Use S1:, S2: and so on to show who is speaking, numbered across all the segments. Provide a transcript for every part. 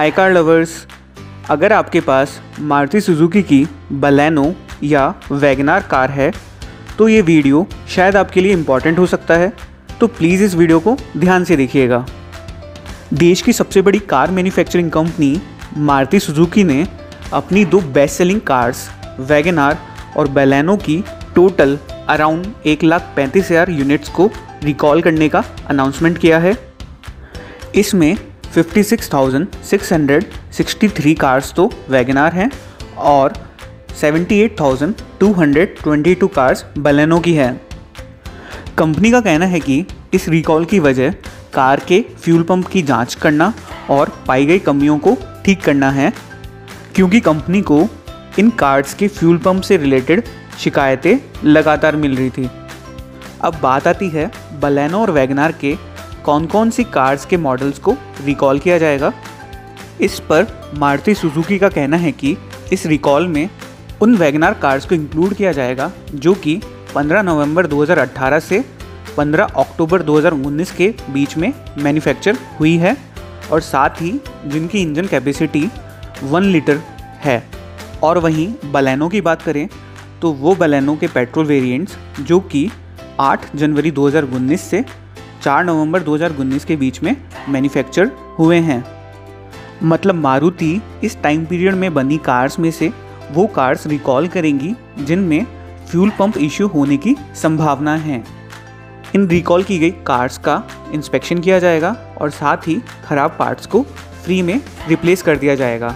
S1: High car lovers अगर आपके पास Maruti Suzuki की बलैनो या वैगनार कार है तो ये वीडियो शायद आपके लिए इंपॉर्टेंट हो सकता है तो प्लीज़ इस वीडियो को ध्यान से देखिएगा। देश की सबसे बड़ी car manufacturing company Maruti Suzuki ने अपनी दो बेस्ट सेलिंग कार्स वैगनार और बेलैनो की टोटल अराउंड एक लाख पैंतीस हज़ार यूनिट्स को रिकॉल करने का अनाउंसमेंट किया है। इसमें 56,663 कार्स तो वैगनार हैं और 78,222 कार्स बलेनो की है। कंपनी का कहना है कि इस रिकॉल की वजह कार के फ्यूल पंप की जाँच करना और पाई गई कमियों को ठीक करना है क्योंकि कंपनी को इन कार्ड्स के फ्यूल पंप से रिलेटेड शिकायतें लगातार मिल रही थी। अब बात आती है बलेनो और वैगनार के कौन कौन सी कार्स के मॉडल्स को रिकॉल किया जाएगा? इस पर मारुति सुजुकी का कहना है कि इस रिकॉल में उन वैगनार कार्स को इंक्लूड किया जाएगा, जो कि 15 नवंबर 2018 से 15 अक्टूबर 2019 के बीच में मैन्युफैक्चर हुई है और साथ ही जिनकी इंजन कैपेसिटी वन लीटर है। और वहीं बलैनो की बात करें तो वो बलैनो के पेट्रोल वेरिएंट्स जो कि 8 जनवरी 2019 से 4 नवंबर 2019 के बीच में मैन्युफैक्चर हुए हैं। मतलब मारुति इस टाइम पीरियड में बनी कार्स में से वो कार्स रिकॉल करेंगी, जिनमें फ्यूल पंप इश्यू होने की संभावना है। इन रिकॉल की गई कार्स का इंस्पेक्शन किया जाएगा और साथ ही ख़राब पार्ट्स को फ्री में रिप्लेस कर दिया जाएगा।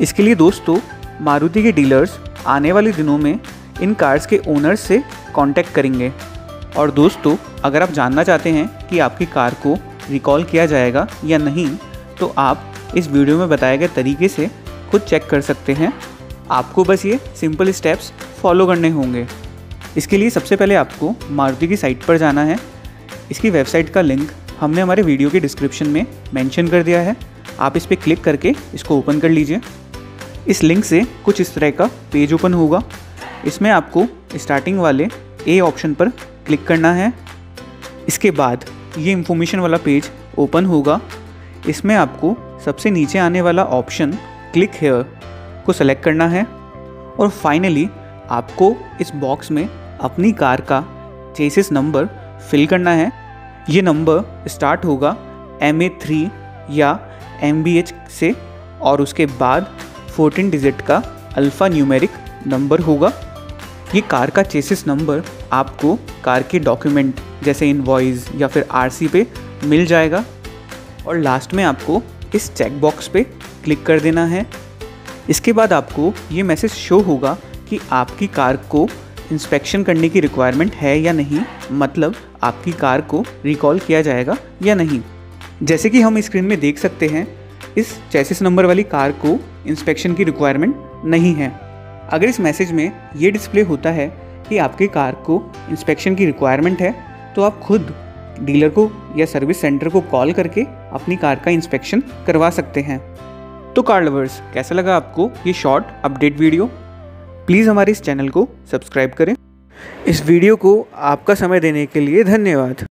S1: इसके लिए दोस्तों, मारुति के डीलर्स आने वाले दिनों में इन कार्स के ओनर्स से कांटेक्ट करेंगे। और दोस्तों, अगर आप जानना चाहते हैं कि आपकी कार को रिकॉल किया जाएगा या नहीं तो आप इस वीडियो में बताए गए तरीके से खुद चेक कर सकते हैं। आपको बस ये सिंपल स्टेप्स फॉलो करने होंगे। इसके लिए सबसे पहले आपको मारुति की साइट पर जाना है। इसकी वेबसाइट का लिंक हमने हमारे वीडियो के डिस्क्रिप्शन में मेंशन कर दिया है। आप इस पर क्लिक करके इसको ओपन कर लीजिए। इस लिंक से कुछ इस तरह का पेज ओपन होगा। इसमें आपको स्टार्टिंग वाले ए ऑप्शन पर क्लिक करना है। इसके बाद ये इंफॉर्मेशन वाला पेज ओपन होगा। इसमें आपको सबसे नीचे आने वाला ऑप्शन क्लिक हेयर को सेलेक्ट करना है। और फाइनली आपको इस बॉक्स में अपनी कार का चेसिस नंबर फिल करना है। ये नंबर स्टार्ट होगा एम ए थ्री या एम बी एच से। और उसके बाद 14 डिजिट का अल्फ़ा न्यूमेरिक नंबर होगा। ये कार का चेसिस नंबर आपको कार के डॉक्यूमेंट जैसे इनवॉइस या फिर आरसी पे मिल जाएगा। और लास्ट में आपको इस चेक बॉक्स पे क्लिक कर देना है। इसके बाद आपको ये मैसेज शो होगा कि आपकी कार को इंस्पेक्शन करने की रिक्वायरमेंट है या नहीं मतलब आपकी कार को रिकॉल किया जाएगा या नहीं। जैसे कि हम स्क्रीन में देख सकते हैं, इस चैसिस नंबर वाली कार को इंस्पेक्शन की रिक्वायरमेंट नहीं है। अगर इस मैसेज में ये डिस्प्ले होता है कि आपकी कार को इंस्पेक्शन की रिक्वायरमेंट है तो आप खुद डीलर को या सर्विस सेंटर को कॉल करके अपनी कार का इंस्पेक्शन करवा सकते हैं। तो कार लवर्स कैसा लगा आपको ये शॉर्ट अपडेट वीडियो प्लीज़ हमारे इस चैनल को सब्सक्राइब करें। इस वीडियो को आपका समय देने के लिए धन्यवाद।